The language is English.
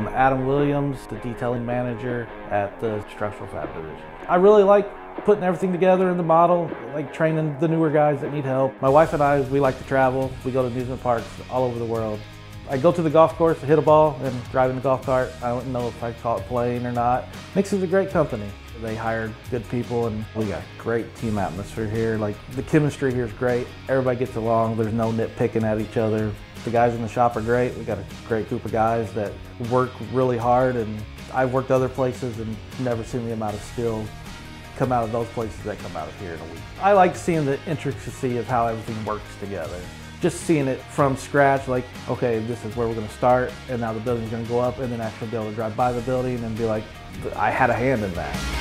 I'm Adam Williams, the detailing manager at the structural fab division. I really like putting everything together in the model, like training the newer guys that need help. My wife and I, we like to travel. We go to amusement parks all over the world. I go to the golf course, hit a ball, and drive in the golf cart. I don't know if I call it playing or not. Nix is a great company. They hired good people and we got a great team atmosphere here. Like the chemistry here is great. Everybody gets along. There's no nitpicking at each other. The guys in the shop are great. We got a great group of guys that work really hard and I've worked other places and never seen the amount of skill come out of those places that come out of here in a week. I like seeing the intricacy of how everything works together. Just seeing it from scratch, like, okay, this is where we're gonna start, and now the building's gonna go up, and then actually be able to drive by the building and be like, I had a hand in that.